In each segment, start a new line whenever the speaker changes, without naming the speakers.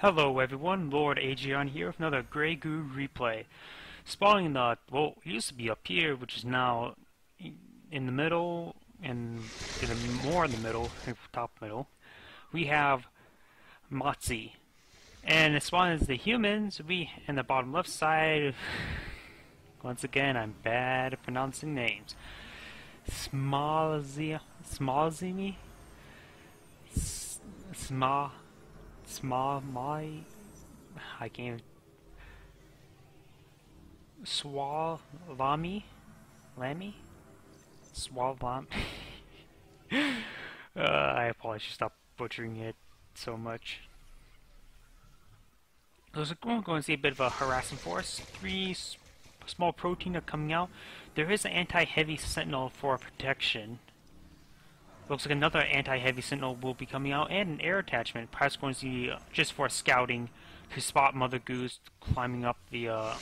Hello everyone, Lord Agion here with another Grey Goo replay. Spawning in the, well, used to be up here, which is now in the middle, and in the, more in the middle, top middle, we have Motzi. And as far as the humans, we, in the bottom left side, once again, I'm bad at pronouncing names. Smallzy, Smallzini? Small small my I can't Swalami Lammy Swalam uh, I apologize should stop butchering it so much. So we're going to see a bit of a harassing force. Three small protean are coming out. There is an anti-heavy sentinel for protection. Looks like another anti-heavy sentinel will be coming out, and an air attachment, perhaps going to be uh, just for scouting to spot Mother Goose climbing up the uh,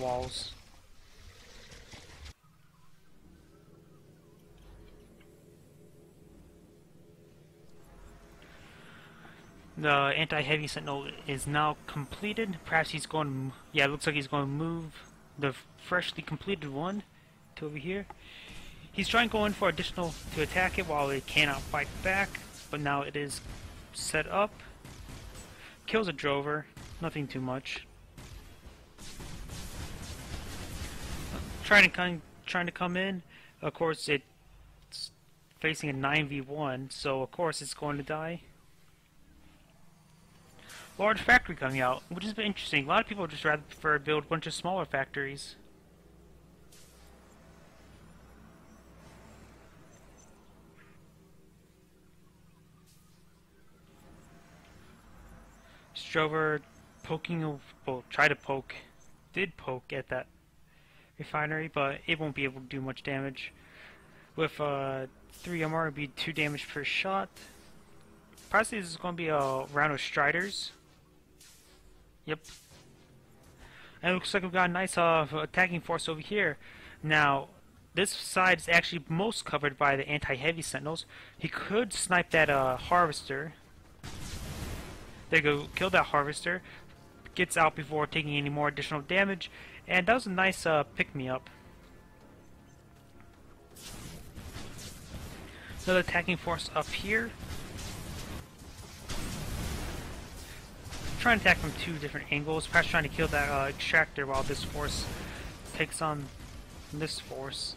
walls. The anti-heavy sentinel is now completed. Perhaps he's going to, yeah, it looks like he's going to move the freshly completed one to over here. He's trying going for additional to attack it while it cannot fight back, but now it is set up. Kills a drover, nothing too much. Trying to come, trying to come in. Of course, it's facing a 9v1, so of course it's going to die. Large factory coming out, which has been interesting. A lot of people just rather prefer build a bunch of smaller factories. Drover poking, well, try to poke, did poke at that refinery, but it won't be able to do much damage. With uh, 3 MR, it'd be 2 damage per shot. Probably this is going to be a round of Striders. Yep. And it looks like we've got a nice uh, attacking force over here. Now, this side is actually most covered by the anti-heavy sentinels. He could snipe that uh, harvester, they go kill that harvester, gets out before taking any more additional damage, and that was a nice uh, pick-me-up. Another attacking force up here. Trying to attack from two different angles, perhaps trying to kill that uh, extractor while this force takes on this force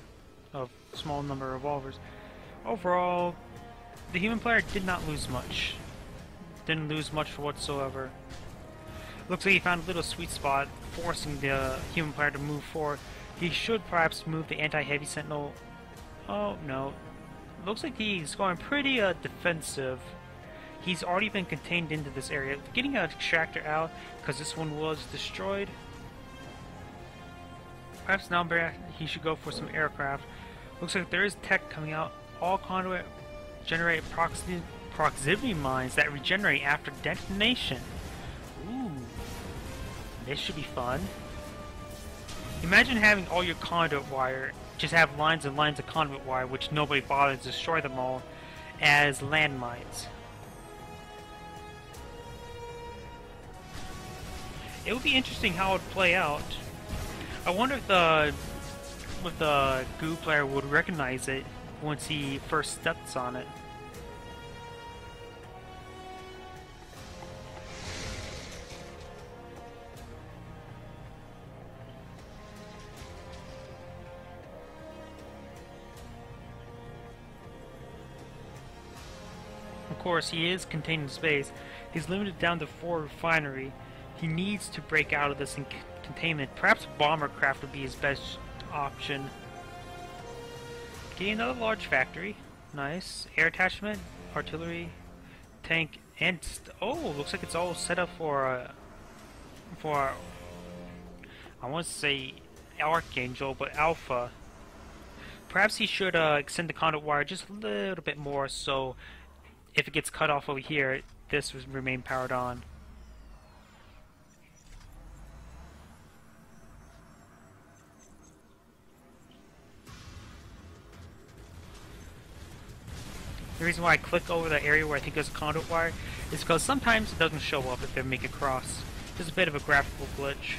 of small number of revolvers. Overall, the human player did not lose much. Didn't lose much whatsoever. Looks like he found a little sweet spot, forcing the human player to move forward. He should perhaps move the anti-heavy sentinel. Oh, no. Looks like he's going pretty uh, defensive. He's already been contained into this area. Getting an extractor out, because this one was destroyed. Perhaps now he should go for some aircraft. Looks like there is tech coming out. All conduit generate proximity proximity mines that regenerate after detonation. Ooh, this should be fun. Imagine having all your conduit wire, just have lines and lines of conduit wire, which nobody bothers to destroy them all, as landmines. It would be interesting how it would play out. I wonder if the, if the Goo player would recognize it once he first steps on it. Course, he is contained in space. He's limited down to four refinery. He needs to break out of this containment. Perhaps bomber craft would be his best option. Getting another large factory. Nice. Air attachment, artillery, tank, and oh, looks like it's all set up for uh, for I want to say Archangel, but Alpha. Perhaps he should uh, extend the conduit wire just a little bit more so if it gets cut off over here, this would remain powered on. The reason why I click over the area where I think there's a conduit wire is because sometimes it doesn't show up if they make a cross. Just a bit of a graphical glitch.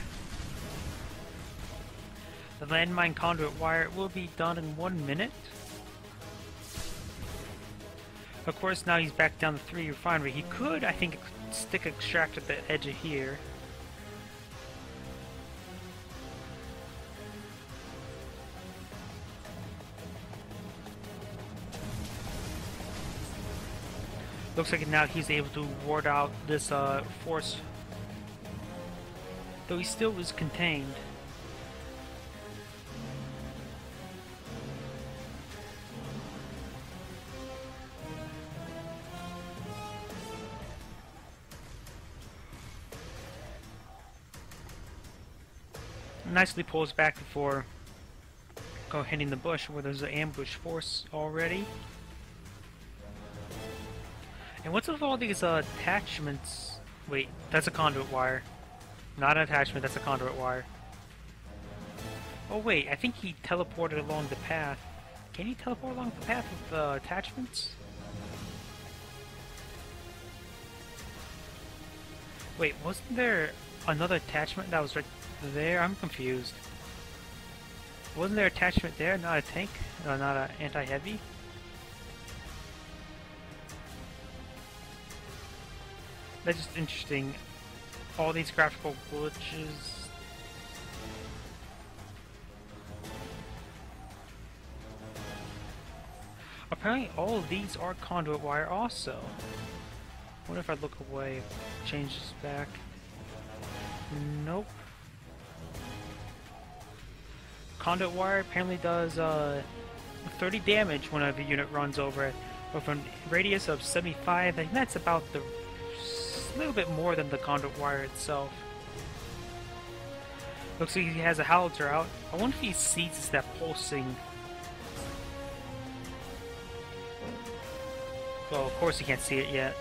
The landmine conduit wire will be done in one minute. Of course, now he's back down the 3 refinery. He could, I think, stick extract at the edge of here. Looks like now he's able to ward out this uh, force. Though he still is contained. Nicely pulls back before go hitting the bush where there's an ambush force already. And what's with all these uh, attachments? Wait, that's a conduit wire. Not an attachment, that's a conduit wire. Oh wait, I think he teleported along the path. Can he teleport along the path with uh, attachments? Wait, wasn't there another attachment that was right there? I'm confused. Wasn't there attachment there, not a tank? Uh, not an anti-heavy? That's just interesting. All these graphical glitches. Apparently all of these are conduit wire also. What if I look away, change this back? Nope. Conduit wire apparently does uh, 30 damage whenever a unit runs over it, with a radius of 75. I think that's about the little bit more than the conduit wire itself. Looks like he has a howitzer out. I wonder if he sees that pulsing. Well, of course he can't see it yet.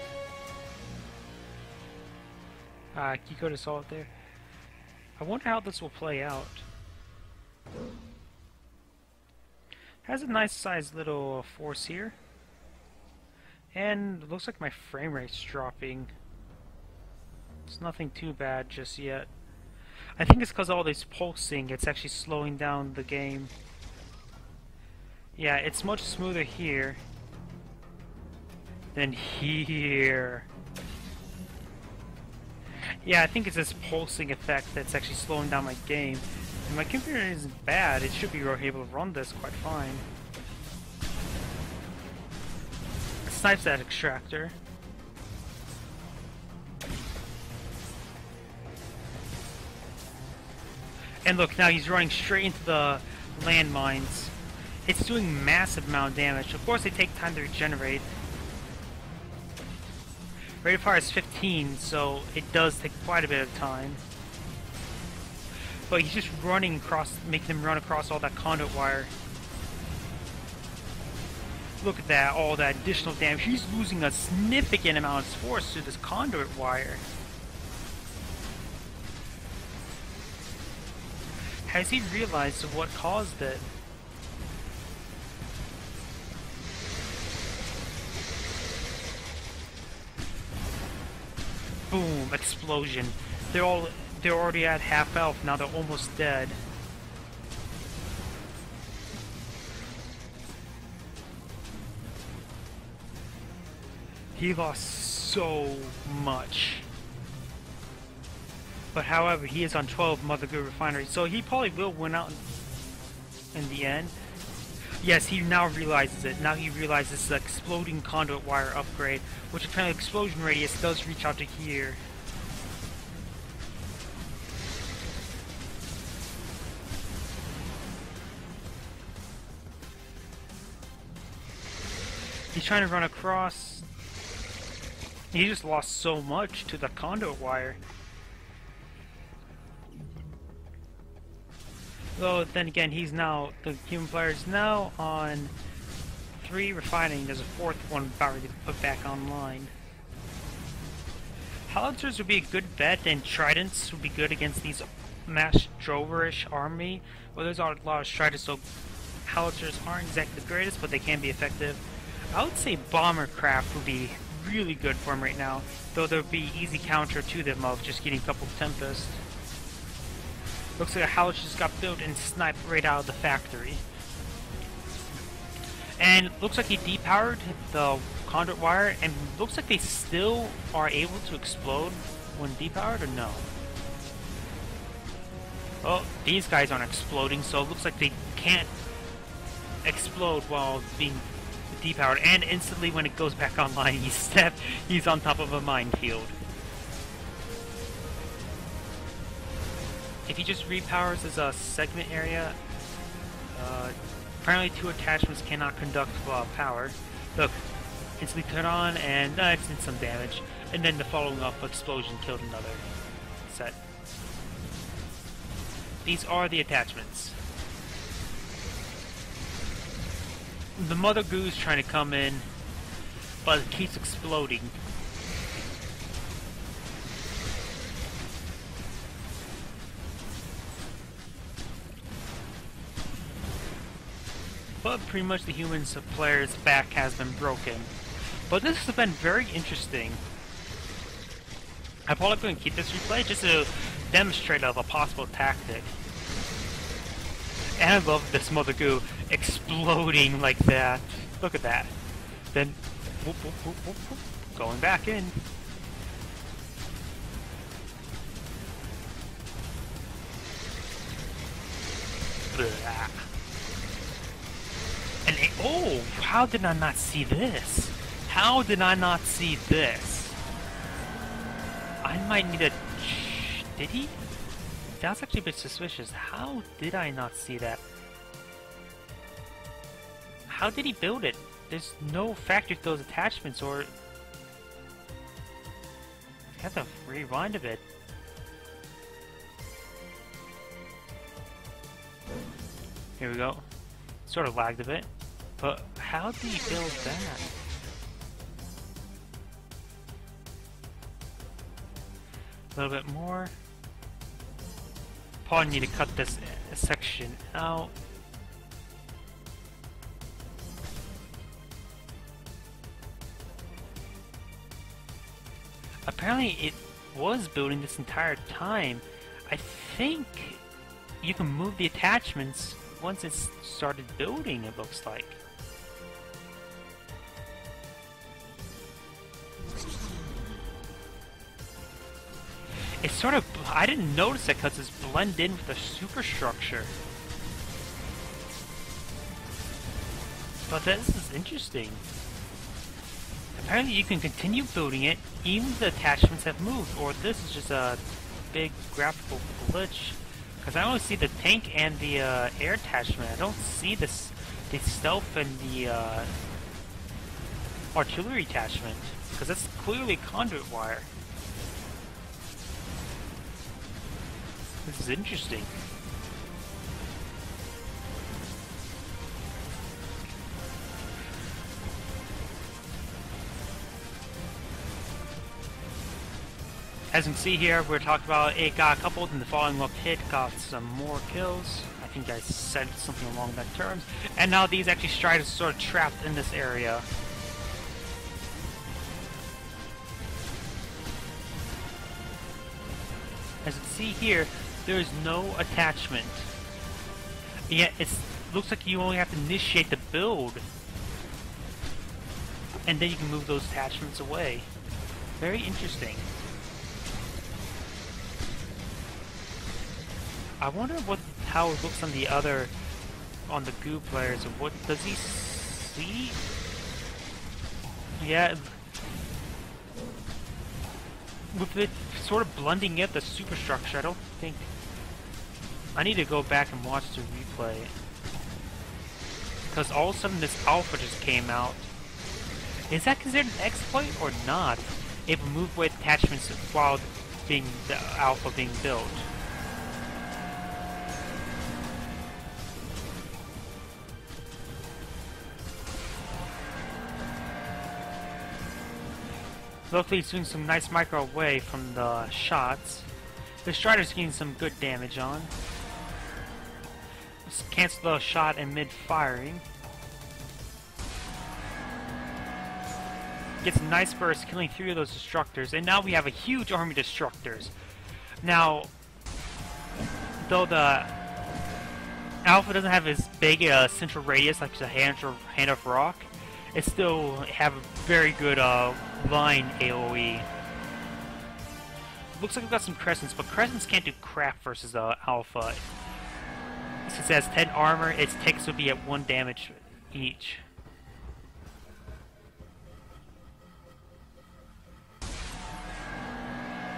Uh, you go to solve there. I wonder how this will play out. Has a nice sized little force here. And looks like my frame rate's dropping. It's nothing too bad just yet. I think it's because all this pulsing, it's actually slowing down the game. Yeah, it's much smoother here than here. Yeah, I think it's this pulsing effect that's actually slowing down my game. My computer isn't bad, it should be able to run this quite fine. snipes that extractor. And look, now he's running straight into the landmines. It's doing massive amount of damage. Of course, they take time to regenerate. Rate of fire is 15, so it does take quite a bit of time. But he's just running across, making him run across all that conduit wire. Look at that, all that additional damage. He's losing a significant amount of force to this conduit wire. Has he realized what caused it? Boom! Explosion. They're all they're already at half health, now they're almost dead. He lost so much. But however, he is on 12 Mother Good Refinery, so he probably will win out in the end. Yes, he now realizes it. Now he realizes the exploding conduit wire upgrade, which apparently explosion radius does reach out to here. He's trying to run across. He just lost so much to the conduit wire. Though then again, he's now the human player is now on three refining. There's a fourth one about to put back online. Howitzers would be a good bet, and Tridents would be good against these mass droverish army. Well, there's a lot of Tridents, so Howitzers aren't exactly the greatest, but they can be effective. I would say bomber craft would be really good for him right now, though there'll be easy counter to them of just getting a couple Tempest. Looks like a house just got built and sniped right out of the factory. And looks like he depowered the conduit wire, and looks like they still are able to explode when depowered, or no? Oh, these guys aren't exploding, so it looks like they can't explode while being depowered. And instantly, when it goes back online, he's step he's on top of a minefield. If he just repowers as a segment area, uh, apparently two attachments cannot conduct while powered. Look, instantly turn on, and uh, it's in some damage. And then the following up explosion killed another set. These are the attachments. The Mother Goose trying to come in, but it keeps exploding. But pretty much the human player's back has been broken. But this has been very interesting. I'm probably going to keep this replay just to demonstrate of a possible tactic. And I love this Mother Goo exploding like that. Look at that. Then, whoop, whoop, whoop, going back in. Blah. And it, oh, how did I not see this? How did I not see this? I might need a did he? That's actually a bit suspicious. How did I not see that? How did he build it? There's no factory with those attachments, or... I have to rewind a bit. Here we go. Sort of lagged a bit. But how did he build that? A little bit more probably need to cut this section out. Apparently it was building this entire time. I think you can move the attachments once it's started building, it looks like. It's sort of... I didn't notice it because it's blended in with the superstructure. But this is interesting. Apparently you can continue building it, even if the attachments have moved, or this is just a big graphical glitch. Because I only see the tank and the uh, air attachment. I don't see this, the stealth and the uh, artillery attachment. Because that's clearly conduit wire. This is interesting. As you can see here, we're talking about it got coupled and the following up hit got some more kills. I think I said something along that terms. And now these actually Striders sort of trapped in this area. As you can see here, there is no attachment. Yet it looks like you only have to initiate the build. And then you can move those attachments away. Very interesting. I wonder what how it looks on the other on the goo players. What does he see? Yeah, with it sort of blending in the superstructure, I don't think... I need to go back and watch the replay. Because all of a sudden this alpha just came out. Is that considered an exploit or not? It removed with attachments while being the alpha being built. Luckily he's doing some nice micro away from the shots. The Strider's getting some good damage on. Just cancel the shot in mid-firing. gets a nice burst, killing three of those destructors, and now we have a huge army destructors. Now, though the Alpha doesn't have as big a central radius like the hand of, hand of Ruk, it still have a very good uh, line AoE. Looks like we've got some Crescents, but Crescents can't do crap versus uh, Alpha. Since it has 10 armor, its ticks will be at 1 damage each.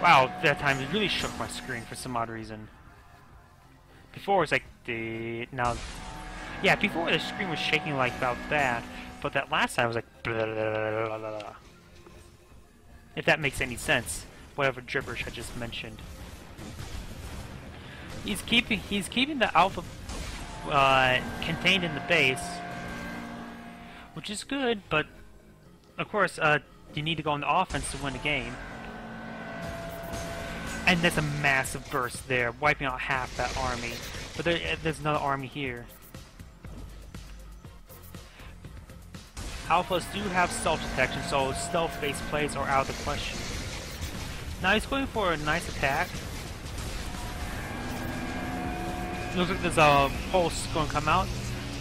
Wow, that time it really shook my screen for some odd reason. Before it was like the now, yeah. Before the screen was shaking like about that, but that last time was like blah, blah, blah, If that makes any sense, whatever gibberish I just mentioned. He's keeping he's keeping the alpha uh, contained in the base, which is good, but of course uh, you need to go on the offense to win the game. And there's a massive burst there, wiping out half that army. But there, there's another army here. Alphas do have stealth detection, so stealth-based plays are out of the question. Now he's going for a nice attack. Looks like there's a pulse going to come out.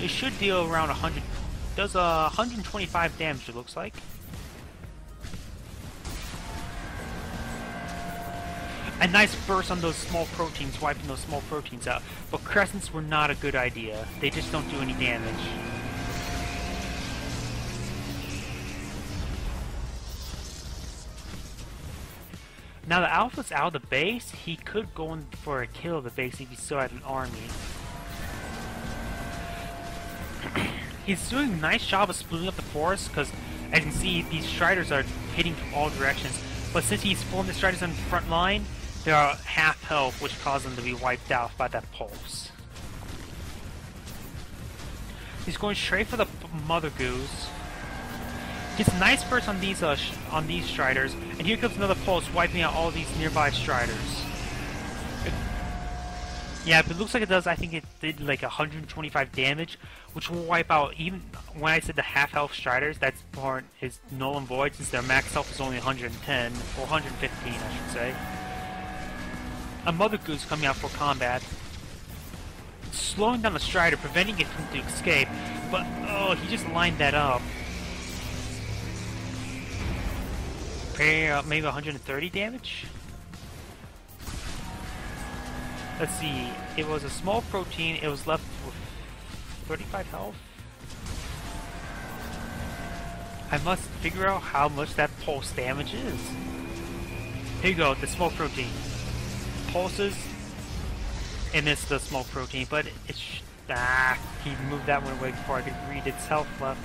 It should deal around 100. Does a 125 damage. It looks like. a nice burst on those small proteans, wiping those small proteans out. But crescents were not a good idea. They just don't do any damage. Now the Alpha's out of the base, he could go in for a kill of the base if he still had an army. He's doing a nice job of splitting up the force, because as you can see, these Striders are hitting from all directions. But since he's formed the Striders on the front line, they are half health, which caused them to be wiped out by that pulse. He's going straight for the Mother Goose. Gets a nice burst on these uh, on these Striders, and here comes another pulse, wiping out all these nearby Striders. Yeah, but it looks like it does. I think it did like 125 damage, which will wipe out even when I said the half health Striders. That's part is null and void since their max health is only 110 or 115, I should say a Mother Goose coming out for combat, slowing down the Strider, preventing it from to escape, but oh, he just lined that up. Maybe 130 damage? Let's see, it was a small protean, it was left with 35 health. I must figure out how much that pulse damage is. Here you go, the small protean pulses, and it's the small protean, but it's... Ah, he moved that one away before I could read its health left.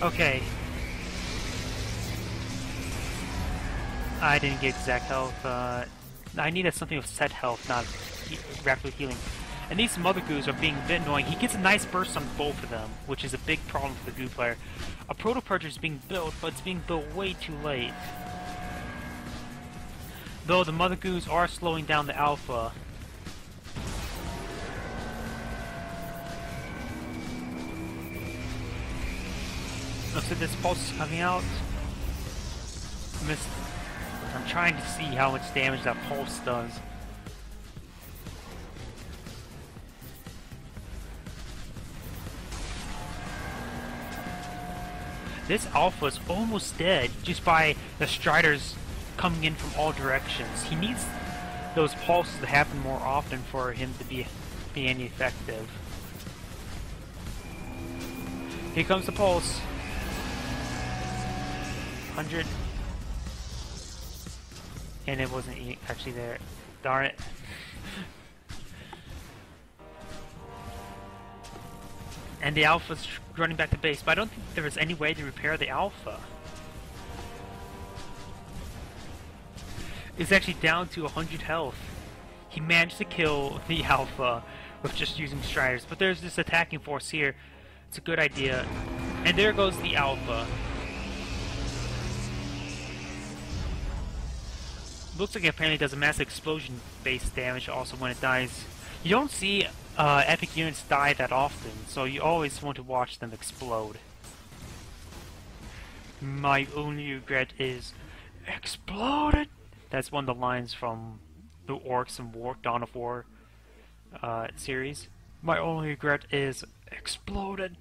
Okay. I didn't get exact health. Uh, I needed something with set health, not rapid healing. And these Mother Goos are being a bit annoying. He gets a nice burst on both of them, which is a big problem for the Goo player. A Proto Purger is being built, but it's being built way too late. Though the Mother Goos are slowing down the Alpha. Looks like this pulse coming out. Missed. I'm trying to see how much damage that pulse does. This Alpha is almost dead just by the Striders coming in from all directions. He needs those pulses to happen more often for him to be, be any effective. Here comes the pulse. 100. And it wasn't actually there. Darn it. and the Alpha's running back to base, but I don't think there is any way to repair the Alpha. It's actually down to 100 health. He managed to kill the Alpha with just using Striders, but there's this attacking force here. It's a good idea. And there goes the Alpha. Looks like it apparently does a massive explosion-based damage also when it dies. You don't see uh, epic units die that often, so you always want to watch them explode. My only regret is exploded. That's one of the lines from the Orcs and War Dawn of War uh, series. My only regret is exploded.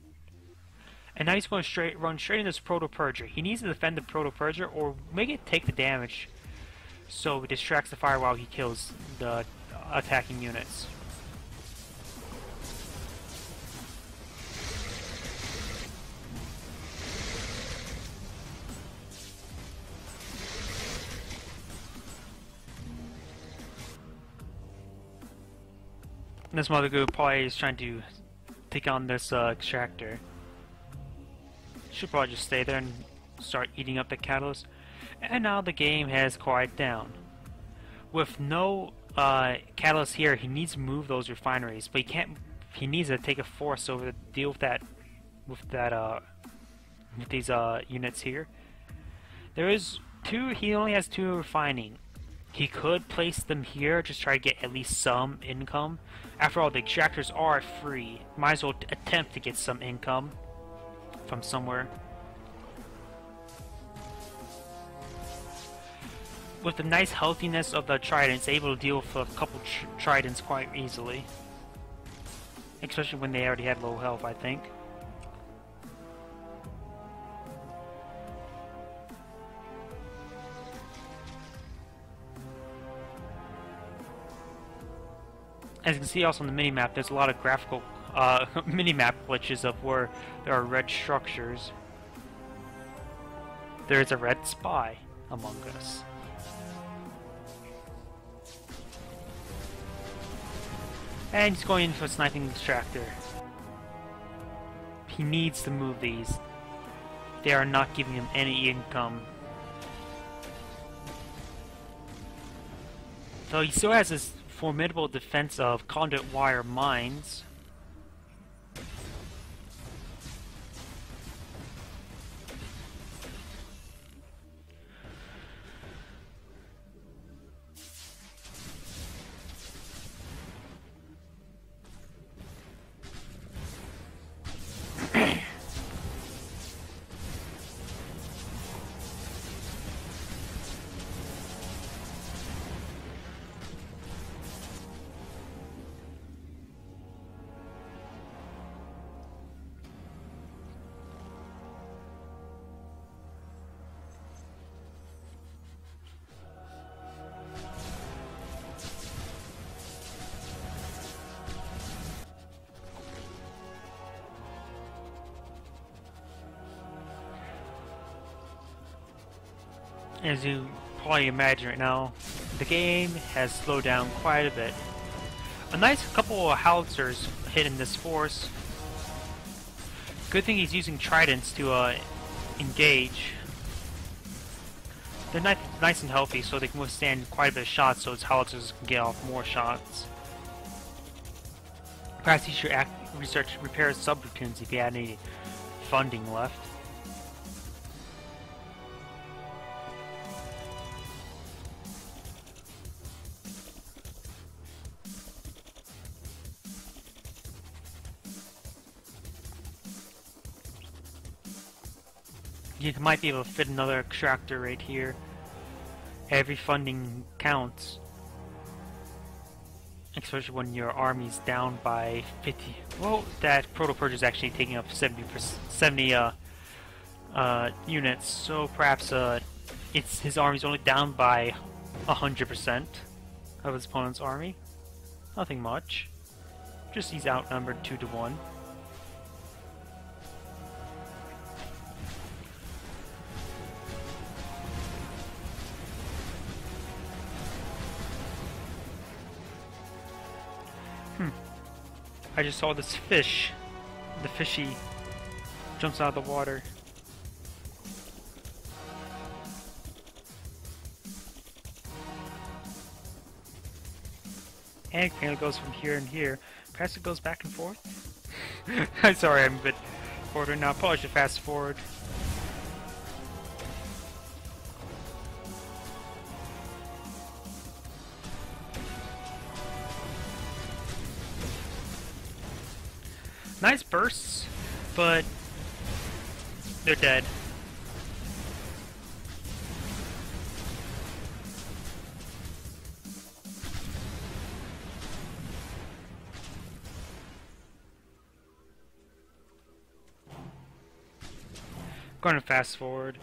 And now he's going to straight run straight into this Proto Purger. He needs to defend the Proto Purger or make it take the damage so it distracts the fire while he kills the attacking units. This Mother Goose probably is trying to take on this uh, extractor. Should probably just stay there and start eating up the catalyst. And now the game has quieted down. With no uh, catalyst here, he needs to move those refineries, but he can't. He needs to take a force over to deal with that, with that, uh, with these uh units here. There is two. He only has two refining. He could place them here, just try to get at least some income. After all, the extractors are free. Might as well attempt to get some income from somewhere. With the nice healthiness of the tridents, able to deal with a couple tr tridents quite easily. Especially when they already had low health, I think. As you can see also on the mini-map, there's a lot of graphical uh, mini-map glitches of where there are red structures. There is a red spy among us. And he's going in for a sniping extractor. He needs to move these. They are not giving him any income. So he still has this formidable defense of conduit wire mines. As you probably imagine right now, the game has slowed down quite a bit. A nice couple of howitzers hitting this force. Good thing he's using tridents to uh, engage. They're nice, nice and healthy, so they can withstand quite a bit of shots, so his howitzers can get off more shots. Perhaps should act, research repair subroutines if he had any funding left. You might be able to fit another extractor right here. Every funding counts. Especially when your army's down by 50. Well, that Proto Purge is actually taking up 70, 70 uh, uh, units, so perhaps uh, it's his army's only down by 100% of his opponent's army. Nothing much. Just he's outnumbered 2 to 1. I just saw this fish. The fishy jumps out of the water. And it goes from here and here. Perhaps it goes back and forth? I'm sorry, I'm a bit forward now. Probably should fast forward. Nice bursts, but they're dead. Going to fast forward.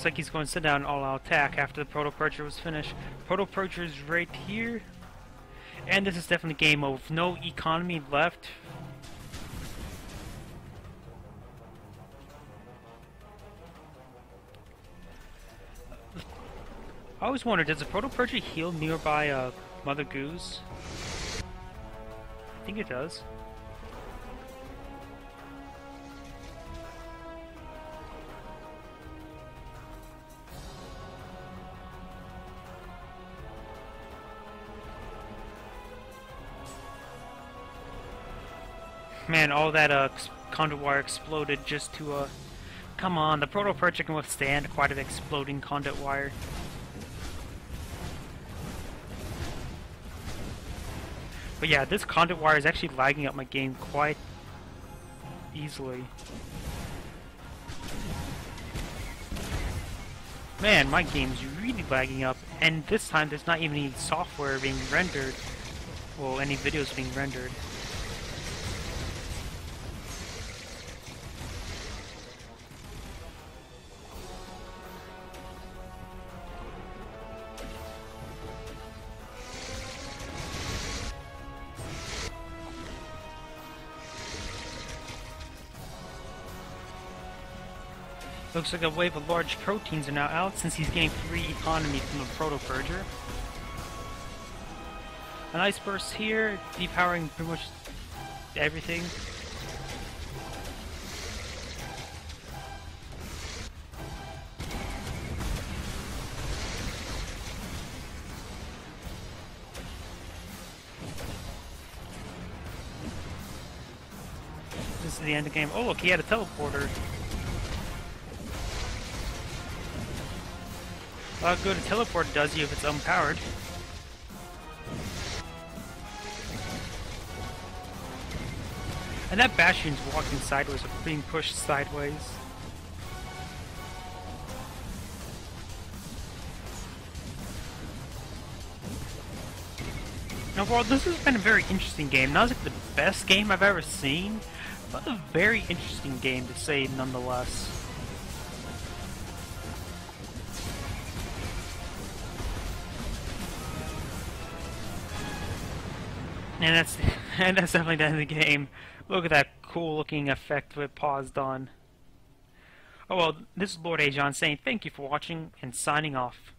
Looks like he's going to sit down all-out attack after the Proto Purger was finished. Proto Purger is right here. And this is definitely game of no economy left. I always wondered, does the Proto Purger heal nearby uh, Mother Goose? I think it does. Man, all that uh, conduit wire exploded just to, uh... Come on, the Proto Purger can withstand quite an exploding conduit wire. But yeah, this conduit wire is actually lagging up my game quite easily. Man, my game's really lagging up, and this time there's not even any software being rendered. Well, any videos being rendered. Looks like a wave of large proteans are now out since he's getting free economy from the Proto Purger. An ice burst here, depowering pretty much everything. This is the end of the game. Oh look, he had a teleporter. Uh, How good a teleport does you if it's unpowered. And that Bastion's walking sideways or being pushed sideways. Overall, this has been a very interesting game. Not like the best game I've ever seen, but a very interesting game to say nonetheless. And that's and that's definitely the end of the game. Look at that cool looking effect with paused on. Oh well, this is Lord Agion saying thank you for watching and signing off.